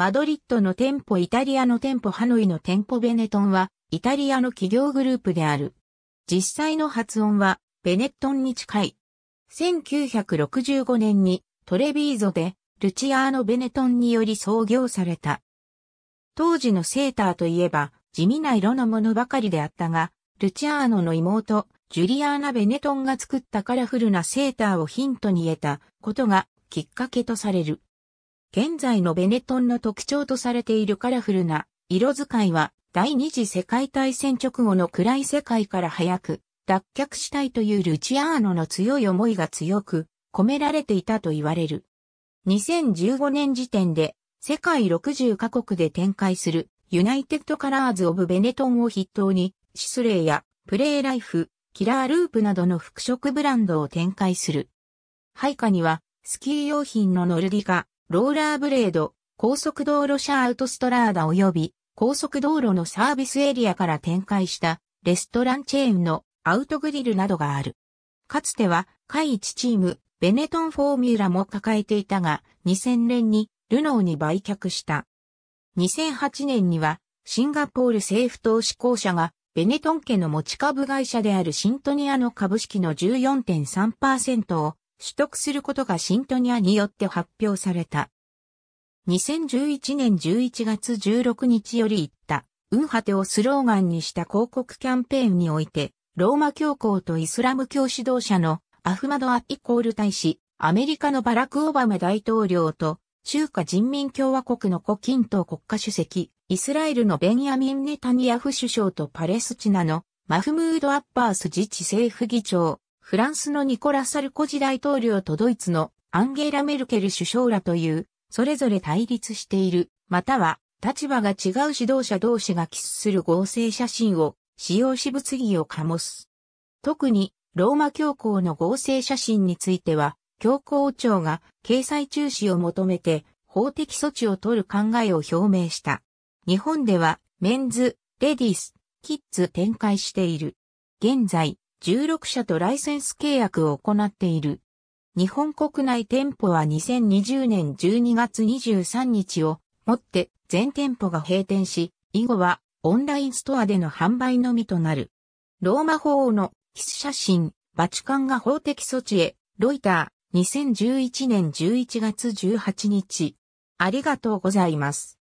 マドリッドの店舗イタリアの店舗ハノイの店舗ベネトンはイタリアの企業グループである。実際の発音はベネットンに近い。1965年にトレビーゾでルチアーノ・ベネトンにより創業された。当時のセーターといえば地味な色のものばかりであったが、ルチアーノの妹、ジュリアーナ・ベネトンが作ったカラフルなセーターをヒントに得たことがきっかけとされる。現在のベネトンの特徴とされているカラフルな色使いは第二次世界大戦直後の暗い世界から早く脱却したいというルチアーノの強い思いが強く込められていたと言われる。2015年時点で世界60カ国で展開するユナイテッドカラーズ・オブ・ベネトンを筆頭にシスレイやプレイライフ、キラーループなどの服飾ブランドを展開する。配下にはスキー用品のノルディカ、ローラーブレード、高速道路車アウトストラーダ及び高速道路のサービスエリアから展開したレストランチェーンのアウトグリルなどがある。かつては、海一チーム、ベネトンフォーミュラも抱えていたが、2000年にルノーに売却した。2008年には、シンガポール政府投資公社が、ベネトン家の持ち株会社であるシントニアの株式の14.3%を取得することがシントニアによって発表された。2011年11月16日より言った、ウンハテをスローガンにした広告キャンペーンにおいて、ローマ教皇とイスラム教指導者のアフマド・ア・イコール大使、アメリカのバラク・オバマ大統領と中華人民共和国の胡錦涛国家主席、イスラエルのベンヤミン・ネタニヤフ首相とパレスチナのマフムード・アッバース自治政府議長、フランスのニコラ・サルコジ大統領とドイツのアンゲーラ・メルケル首相らという、それぞれ対立している、または立場が違う指導者同士がキスする合成写真を使用し物議を醸す。特に、ローマ教皇の合成写真については、教皇庁が掲載中止を求めて法的措置を取る考えを表明した。日本ではメンズ、レディース、キッズ展開している。現在、16社とライセンス契約を行っている。日本国内店舗は2020年12月23日をもって全店舗が閉店し、以後はオンラインストアでの販売のみとなる。ローマ法王のキス写真、バチカンが法的措置へ、ロイター、2011年11月18日。ありがとうございます。